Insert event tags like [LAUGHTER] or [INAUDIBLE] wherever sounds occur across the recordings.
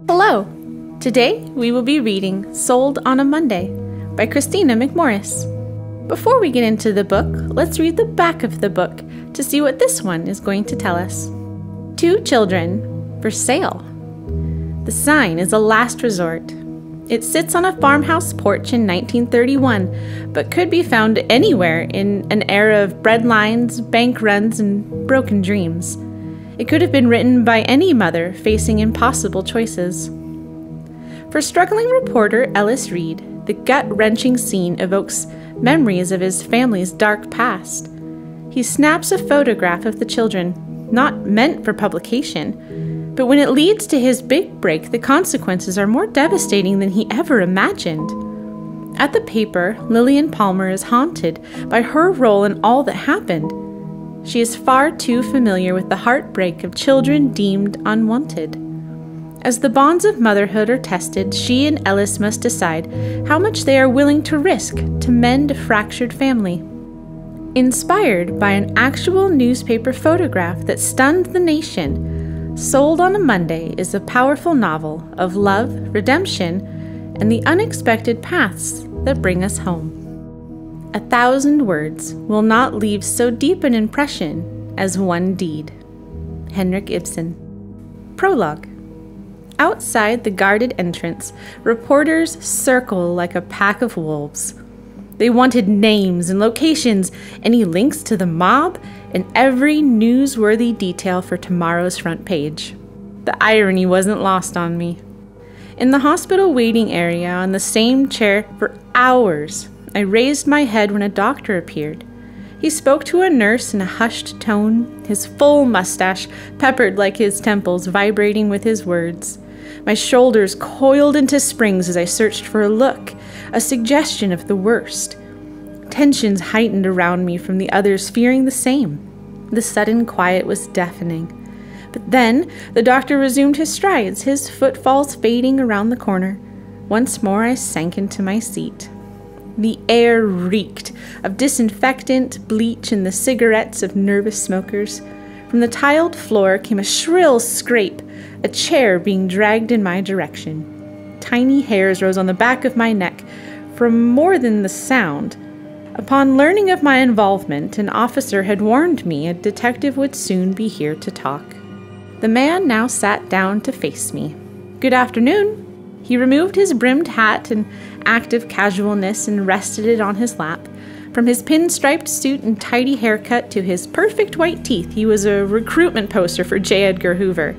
Hello! Today we will be reading Sold on a Monday by Kristina McMorris. Before we get into the book, let's read the back of the book to see what this one is going to tell us. Two children for sale. The sign is a last resort. It sits on a farmhouse porch in 1931, but could be found anywhere in an era of bread lines, bank runs, and broken dreams. It could have been written by any mother facing impossible choices. For struggling reporter Ellis Reed, the gut wrenching scene evokes memories of his family's dark past. He snaps a photograph of the children, not meant for publication, but when it leads to his big break, the consequences are more devastating than he ever imagined. At the paper, Lillian Palmer is haunted by her role in all that happened she is far too familiar with the heartbreak of children deemed unwanted. As the bonds of motherhood are tested, she and Ellis must decide how much they are willing to risk to mend a fractured family. Inspired by an actual newspaper photograph that stunned the nation, Sold on a Monday is a powerful novel of love, redemption, and the unexpected paths that bring us home. A thousand words will not leave so deep an impression as one deed. Henrik Ibsen. Prologue. Outside the guarded entrance, reporters circle like a pack of wolves. They wanted names and locations, any links to the mob, and every newsworthy detail for tomorrow's front page. The irony wasn't lost on me. In the hospital waiting area, on the same chair for hours, I raised my head when a doctor appeared. He spoke to a nurse in a hushed tone, his full mustache peppered like his temples, vibrating with his words. My shoulders coiled into springs as I searched for a look, a suggestion of the worst. Tensions heightened around me from the others fearing the same. The sudden quiet was deafening. But then the doctor resumed his strides, his footfalls fading around the corner. Once more I sank into my seat. The air reeked of disinfectant, bleach, and the cigarettes of nervous smokers. From the tiled floor came a shrill scrape, a chair being dragged in my direction. Tiny hairs rose on the back of my neck from more than the sound. Upon learning of my involvement, an officer had warned me a detective would soon be here to talk. The man now sat down to face me. Good afternoon, he removed his brimmed hat in active casualness and rested it on his lap. From his pinstriped suit and tidy haircut to his perfect white teeth, he was a recruitment poster for J. Edgar Hoover.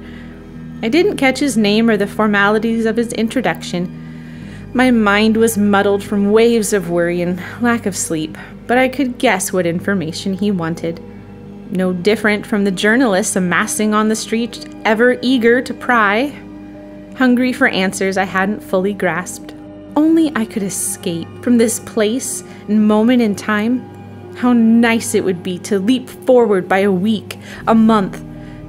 I didn't catch his name or the formalities of his introduction. My mind was muddled from waves of worry and lack of sleep, but I could guess what information he wanted. No different from the journalists amassing on the street, ever eager to pry hungry for answers I hadn't fully grasped. Only I could escape from this place and moment in time. How nice it would be to leap forward by a week, a month.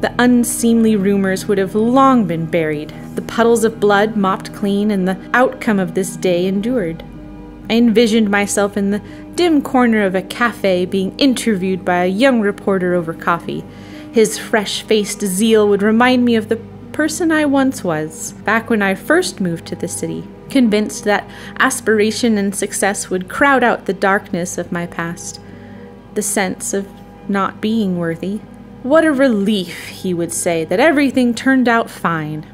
The unseemly rumors would have long been buried, the puddles of blood mopped clean, and the outcome of this day endured. I envisioned myself in the dim corner of a cafe being interviewed by a young reporter over coffee. His fresh faced zeal would remind me of the person I once was, back when I first moved to the city, convinced that aspiration and success would crowd out the darkness of my past, the sense of not being worthy. What a relief, he would say, that everything turned out fine.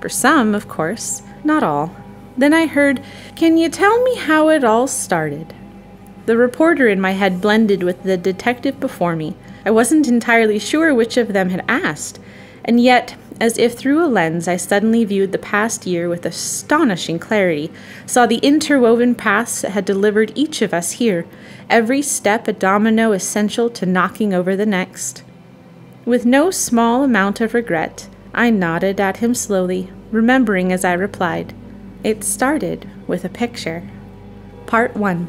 For some, of course, not all. Then I heard, Can you tell me how it all started? The reporter in my head blended with the detective before me. I wasn't entirely sure which of them had asked, and yet as if through a lens, I suddenly viewed the past year with astonishing clarity, saw the interwoven paths that had delivered each of us here, every step a domino essential to knocking over the next. With no small amount of regret, I nodded at him slowly, remembering as I replied, It started with a picture. Part 1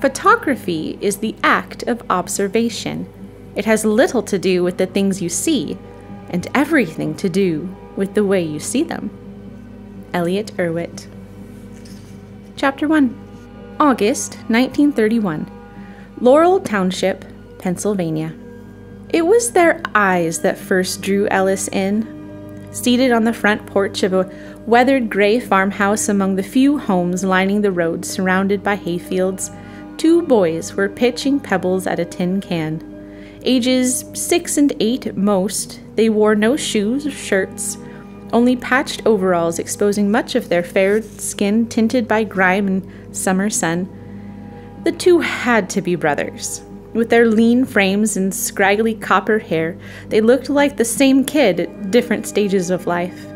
Photography is the act of observation. It has little to do with the things you see, and everything to do with the way you see them. Elliott Erwitt. Chapter 1 August 1931. Laurel Township, Pennsylvania. It was their eyes that first drew Ellis in. seated on the front porch of a weathered gray farmhouse among the few homes lining the road surrounded by hayfields, two boys were pitching pebbles at a tin can. Ages six and eight at most, they wore no shoes or shirts, only patched overalls exposing much of their fair skin tinted by grime and summer sun. The two had to be brothers. With their lean frames and scraggly copper hair, they looked like the same kid at different stages of life.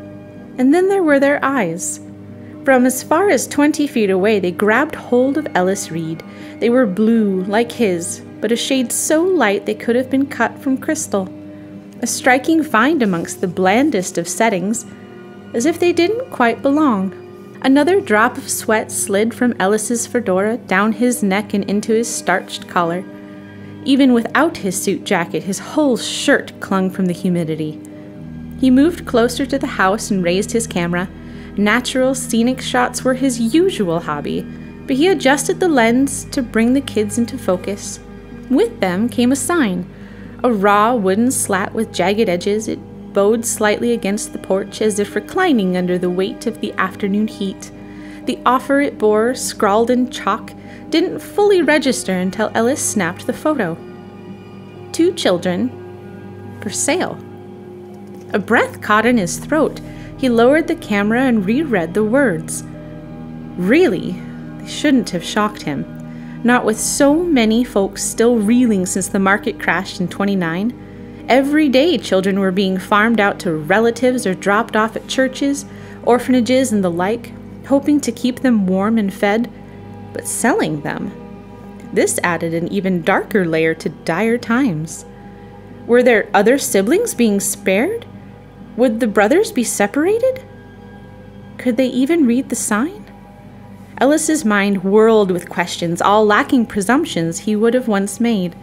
And then there were their eyes. From as far as twenty feet away, they grabbed hold of Ellis Reed. They were blue, like his, but a shade so light they could have been cut from crystal. A striking find amongst the blandest of settings, as if they didn't quite belong. Another drop of sweat slid from Ellis's fedora down his neck and into his starched collar. Even without his suit jacket, his whole shirt clung from the humidity. He moved closer to the house and raised his camera. Natural, scenic shots were his usual hobby, but he adjusted the lens to bring the kids into focus. With them came a sign a raw wooden slat with jagged edges. It bowed slightly against the porch as if reclining under the weight of the afternoon heat. The offer it bore, scrawled in chalk, didn't fully register until Ellis snapped the photo. Two children for sale. A breath caught in his throat. He lowered the camera and reread the words. Really, they shouldn't have shocked him. Not with so many folks still reeling since the market crashed in 29. Every day, children were being farmed out to relatives or dropped off at churches, orphanages, and the like, hoping to keep them warm and fed, but selling them. This added an even darker layer to dire times. Were there other siblings being spared? Would the brothers be separated? Could they even read the sign? Ellis's mind whirled with questions, all lacking presumptions he would have once made.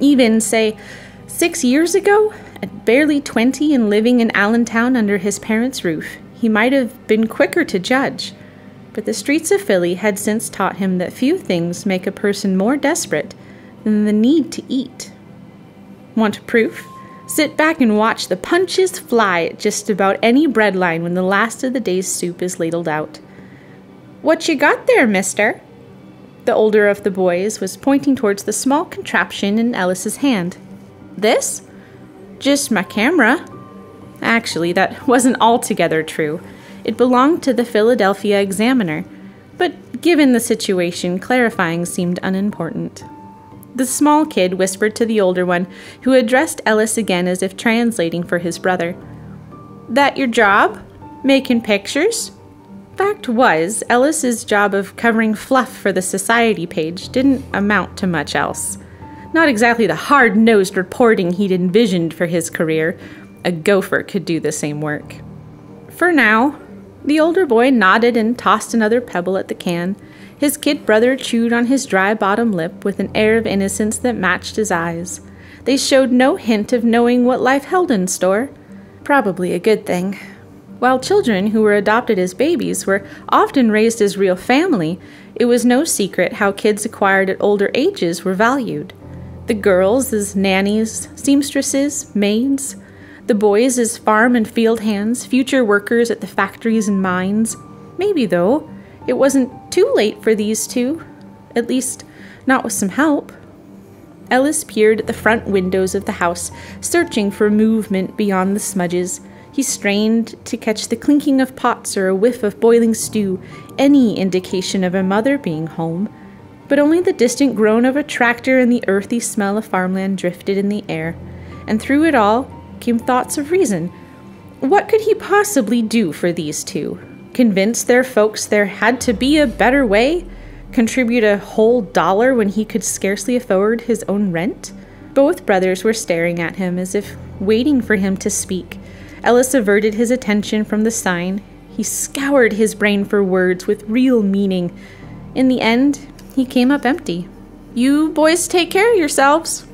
Even, say, six years ago, at barely twenty and living in Allentown under his parents' roof, he might have been quicker to judge. But the streets of Philly had since taught him that few things make a person more desperate than the need to eat. Want proof? Sit back and watch the punches fly at just about any breadline when the last of the day's soup is ladled out. What you got there, mister? The older of the boys was pointing towards the small contraption in Ellis's hand. This? Just my camera. Actually, that [LAUGHS] wasn't altogether true. It belonged to the Philadelphia Examiner, but given the situation, clarifying seemed unimportant. The small kid whispered to the older one, who addressed Ellis again as if translating for his brother. That your job? Making pictures? Fact was, Ellis's job of covering fluff for the society page didn't amount to much else. Not exactly the hard nosed reporting he'd envisioned for his career. A gopher could do the same work. For now, the older boy nodded and tossed another pebble at the can. His kid brother chewed on his dry bottom lip with an air of innocence that matched his eyes. They showed no hint of knowing what life held in store. Probably a good thing. While children who were adopted as babies were often raised as real family, it was no secret how kids acquired at older ages were valued. The girls as nannies, seamstresses, maids, the boys as farm and field hands, future workers at the factories and mines. Maybe, though, it wasn't too late for these two, at least not with some help. Ellis peered at the front windows of the house, searching for movement beyond the smudges. He strained to catch the clinking of pots or a whiff of boiling stew, any indication of a mother being home. But only the distant groan of a tractor and the earthy smell of farmland drifted in the air. And through it all, came thoughts of reason. What could he possibly do for these two? Convince their folks there had to be a better way? Contribute a whole dollar when he could scarcely afford his own rent? Both brothers were staring at him as if waiting for him to speak. Ellis averted his attention from the sign. He scoured his brain for words with real meaning. In the end, he came up empty. You boys take care of yourselves.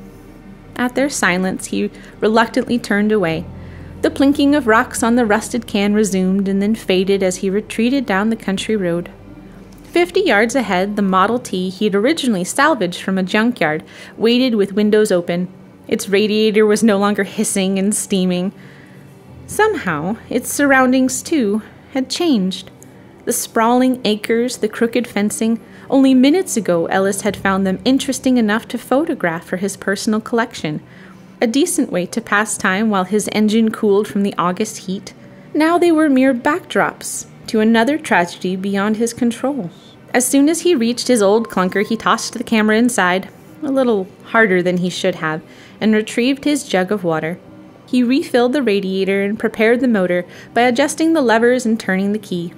At their silence, he reluctantly turned away. The plinking of rocks on the rusted can resumed and then faded as he retreated down the country road. Fifty yards ahead, the Model T he'd originally salvaged from a junkyard waited with windows open. Its radiator was no longer hissing and steaming. Somehow, its surroundings, too, had changed. The sprawling acres, the crooked fencing, only minutes ago Ellis had found them interesting enough to photograph for his personal collection. A decent way to pass time while his engine cooled from the August heat. Now they were mere backdrops to another tragedy beyond his control. As soon as he reached his old clunker, he tossed the camera inside, a little harder than he should have, and retrieved his jug of water. He refilled the radiator and prepared the motor by adjusting the levers and turning the key.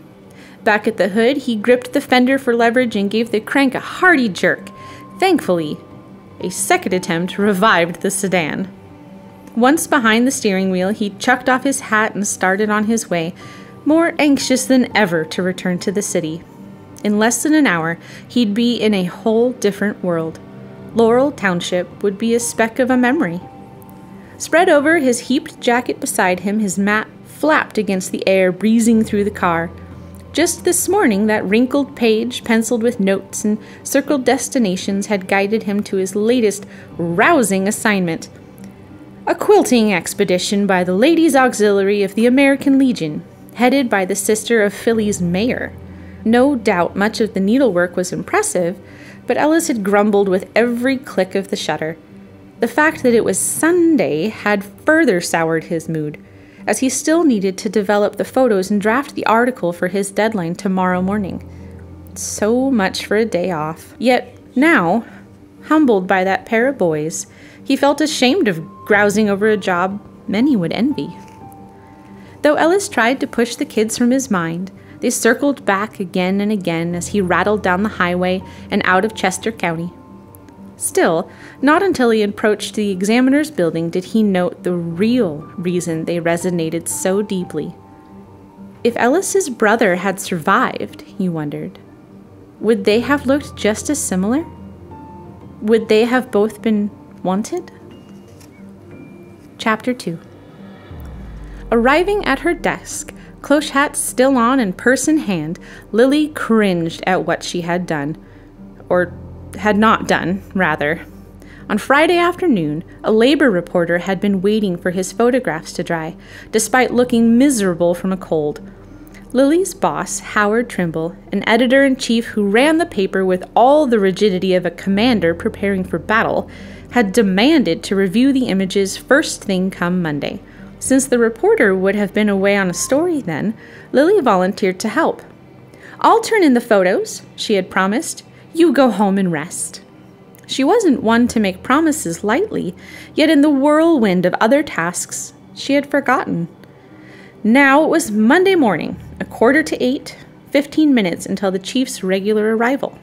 Back at the hood, he gripped the fender for leverage and gave the crank a hearty jerk. Thankfully, a second attempt revived the sedan. Once behind the steering wheel, he chucked off his hat and started on his way, more anxious than ever to return to the city. In less than an hour, he'd be in a whole different world. Laurel Township would be a speck of a memory. Spread over his heaped jacket beside him, his mat flapped against the air breezing through the car. Just this morning, that wrinkled page, penciled with notes and circled destinations, had guided him to his latest rousing assignment a quilting expedition by the Ladies' Auxiliary of the American Legion, headed by the sister of Philly's mayor. No doubt much of the needlework was impressive, but Ellis had grumbled with every click of the shutter. The fact that it was Sunday had further soured his mood, as he still needed to develop the photos and draft the article for his deadline tomorrow morning. So much for a day off. Yet now, humbled by that pair of boys, he felt ashamed of grousing over a job many would envy. Though Ellis tried to push the kids from his mind, they circled back again and again as he rattled down the highway and out of Chester County. Still, not until he approached the examiner's building did he note the real reason they resonated so deeply. If Ellis's brother had survived, he wondered, would they have looked just as similar? Would they have both been wanted? Chapter 2 Arriving at her desk, cloche hat still on and purse in hand, Lily cringed at what she had done. Or had not done, rather. On Friday afternoon, a labor reporter had been waiting for his photographs to dry, despite looking miserable from a cold. Lily's boss, Howard Trimble, an editor in chief who ran the paper with all the rigidity of a commander preparing for battle, had demanded to review the images first thing come Monday. Since the reporter would have been away on a story then, Lily volunteered to help. I'll turn in the photos, she had promised. You go home and rest. She wasn't one to make promises lightly, yet in the whirlwind of other tasks, she had forgotten. Now it was Monday morning, a quarter to eight, fifteen minutes until the chief's regular arrival.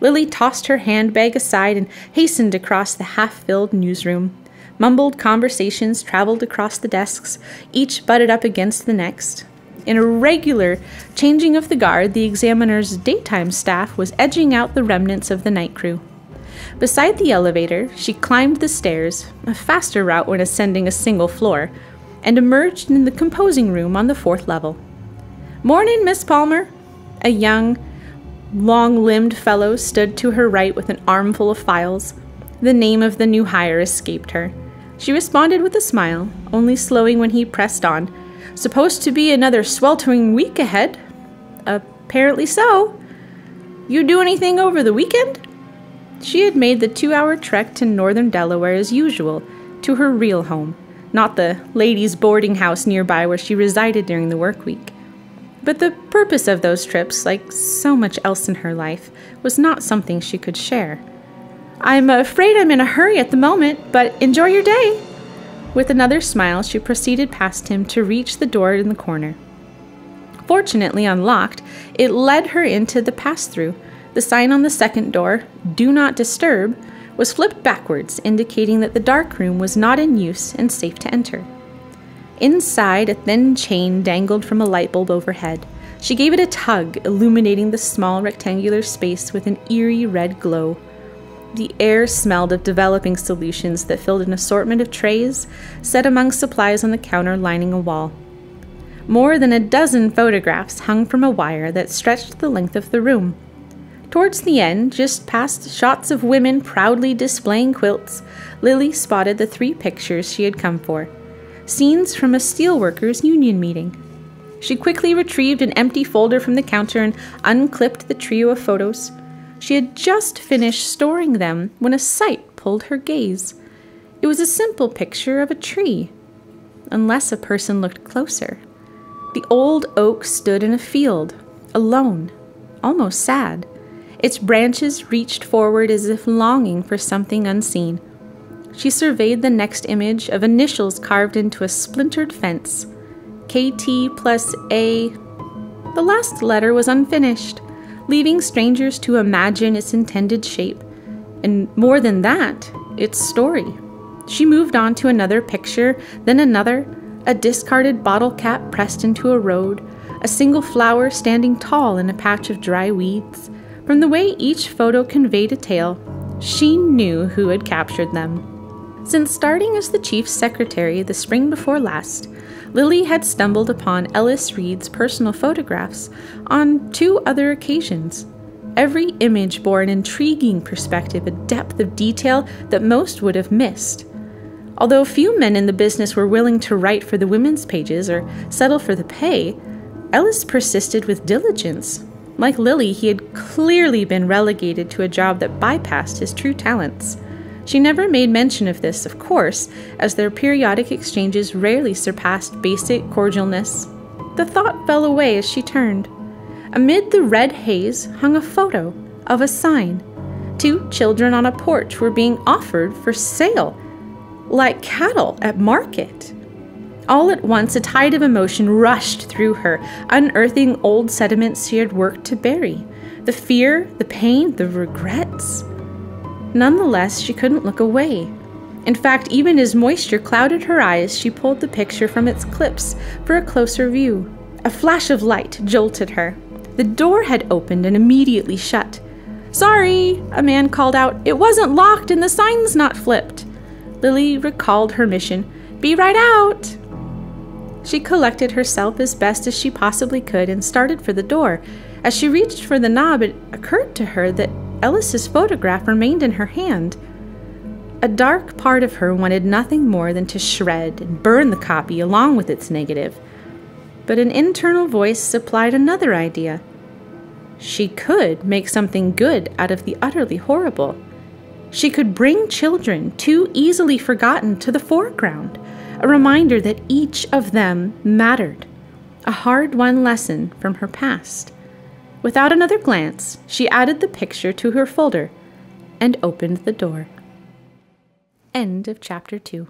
Lily tossed her handbag aside and hastened across the half filled newsroom. Mumbled conversations traveled across the desks, each butted up against the next. In a regular changing of the guard, the examiner's daytime staff was edging out the remnants of the night crew. Beside the elevator, she climbed the stairs, a faster route when ascending a single floor, and emerged in the composing room on the fourth level. Morning, Miss Palmer. A young, long limbed fellow stood to her right with an armful of files. The name of the new hire escaped her. She responded with a smile, only slowing when he pressed on. Supposed to be another sweltering week ahead? Apparently so. You do anything over the weekend? She had made the two hour trek to northern Delaware as usual, to her real home, not the ladies' boarding house nearby where she resided during the work week. But the purpose of those trips, like so much else in her life, was not something she could share. I'm afraid I'm in a hurry at the moment, but enjoy your day. With another smile, she proceeded past him to reach the door in the corner. Fortunately unlocked, it led her into the pass through. The sign on the second door, Do Not Disturb, was flipped backwards, indicating that the dark room was not in use and safe to enter. Inside, a thin chain dangled from a light bulb overhead. She gave it a tug, illuminating the small rectangular space with an eerie red glow. The air smelled of developing solutions that filled an assortment of trays set among supplies on the counter lining a wall. More than a dozen photographs hung from a wire that stretched the length of the room. Towards the end, just past shots of women proudly displaying quilts, Lily spotted the three pictures she had come for. scenes from a steelworkers union meeting. She quickly retrieved an empty folder from the counter and unclipped the trio of photos. She had just finished storing them when a sight pulled her gaze. It was a simple picture of a tree, unless a person looked closer. The old oak stood in a field, alone, almost sad. Its branches reached forward as if longing for something unseen. She surveyed the next image of initials carved into a splintered fence KT plus A. The last letter was unfinished, leaving strangers to imagine its intended shape, and more than that, its story. She moved on to another picture, then another a discarded bottle cap pressed into a road, a single flower standing tall in a patch of dry weeds. From the way each photo conveyed a tale, she knew who had captured them. Since starting as the chief's secretary the spring before last, Lily had stumbled upon Ellis Reed's personal photographs on two other occasions. Every image bore an intriguing perspective, a depth of detail that most would have missed. Although few men in the business were willing to write for the women's pages or settle for the pay, Ellis persisted with diligence. Like Lily, he had clearly been relegated to a job that bypassed his true talents. She never made mention of this, of course, as their periodic exchanges rarely surpassed basic cordialness. The thought fell away as she turned. Amid the red haze hung a photo of a sign. Two children on a porch were being offered for sale, like cattle at market. All at once, a tide of emotion rushed through her, unearthing old sediments she had worked to bury the fear, the pain, the regrets. Nonetheless, she couldn't look away. In fact, even as moisture clouded her eyes, she pulled the picture from its clips for a closer view. A flash of light jolted her. The door had opened and immediately shut. Sorry, a man called out. It wasn't locked and the sign's not flipped. Lily recalled her mission. Be right out! She collected herself as best as she possibly could and started for the door. As she reached for the knob, it occurred to her that Ellis's photograph remained in her hand. A dark part of her wanted nothing more than to shred and burn the copy along with its negative. But an internal voice supplied another idea. She could make something good out of the utterly horrible. She could bring children too easily forgotten to the foreground, a reminder that each of them mattered, a hard won lesson from her past. Without another glance, she added the picture to her folder and opened the door. End of chapter 2.